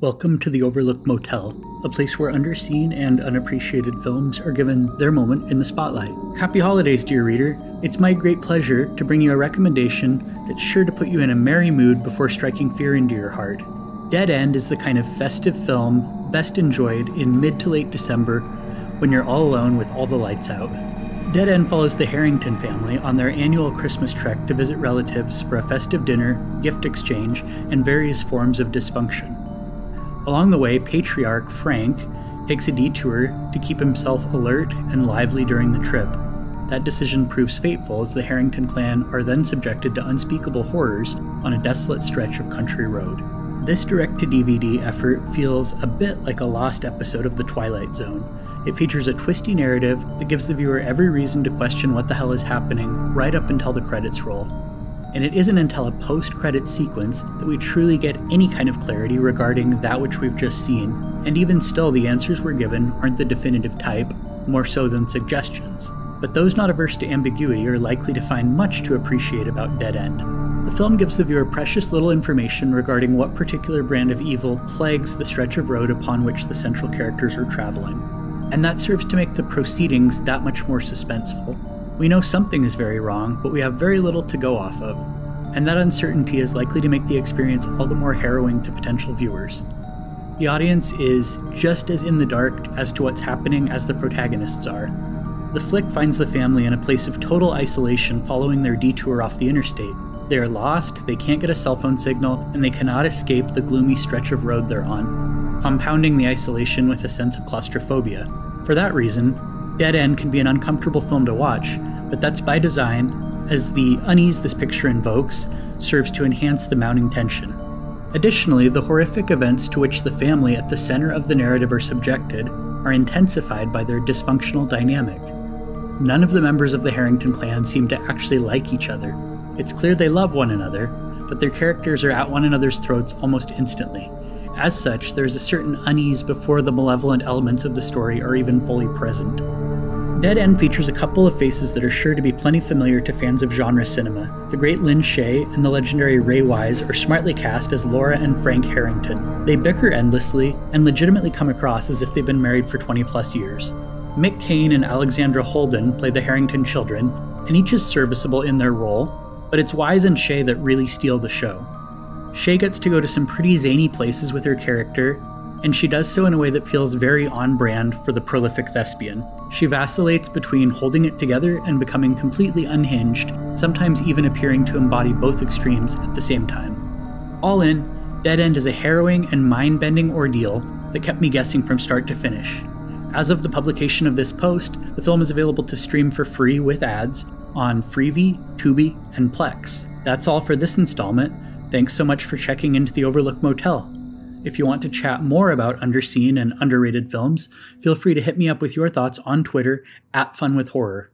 Welcome to the Overlook Motel, a place where underseen and unappreciated films are given their moment in the spotlight. Happy holidays, dear reader. It's my great pleasure to bring you a recommendation that's sure to put you in a merry mood before striking fear into your heart. Dead End is the kind of festive film best enjoyed in mid to late December when you're all alone with all the lights out. Dead End follows the Harrington family on their annual Christmas trek to visit relatives for a festive dinner, gift exchange, and various forms of dysfunction. Along the way, patriarch Frank takes a detour to keep himself alert and lively during the trip. That decision proves fateful as the Harrington clan are then subjected to unspeakable horrors on a desolate stretch of country road. This direct to DVD effort feels a bit like a lost episode of The Twilight Zone. It features a twisty narrative that gives the viewer every reason to question what the hell is happening right up until the credits roll and it isn't until a post credit sequence that we truly get any kind of clarity regarding that which we've just seen, and even still, the answers we're given aren't the definitive type, more so than suggestions. But those not averse to ambiguity are likely to find much to appreciate about Dead End. The film gives the viewer precious little information regarding what particular brand of evil plagues the stretch of road upon which the central characters are traveling, and that serves to make the proceedings that much more suspenseful. We know something is very wrong, but we have very little to go off of, and that uncertainty is likely to make the experience all the more harrowing to potential viewers. The audience is just as in the dark as to what's happening as the protagonists are. The flick finds the family in a place of total isolation following their detour off the interstate. They are lost, they can't get a cell phone signal, and they cannot escape the gloomy stretch of road they're on, compounding the isolation with a sense of claustrophobia. For that reason, Dead End can be an uncomfortable film to watch, but that's by design, as the unease this picture invokes serves to enhance the mounting tension. Additionally, the horrific events to which the family at the center of the narrative are subjected are intensified by their dysfunctional dynamic. None of the members of the Harrington clan seem to actually like each other. It's clear they love one another, but their characters are at one another's throats almost instantly. As such, there is a certain unease before the malevolent elements of the story are even fully present. Dead End features a couple of faces that are sure to be plenty familiar to fans of genre cinema. The great Lin Shaye and the legendary Ray Wise are smartly cast as Laura and Frank Harrington. They bicker endlessly and legitimately come across as if they've been married for 20 plus years. Mick Cain and Alexandra Holden play the Harrington children, and each is serviceable in their role, but it's Wise and Shaye that really steal the show. Shaye gets to go to some pretty zany places with her character, and she does so in a way that feels very on brand for the prolific thespian. She vacillates between holding it together and becoming completely unhinged, sometimes even appearing to embody both extremes at the same time. All in, Dead End is a harrowing and mind bending ordeal that kept me guessing from start to finish. As of the publication of this post, the film is available to stream for free with ads on Freevee, Tubi, and Plex. That's all for this installment. Thanks so much for checking into the Overlook Motel. If you want to chat more about underseen and underrated films, feel free to hit me up with your thoughts on Twitter at Fun with Horror.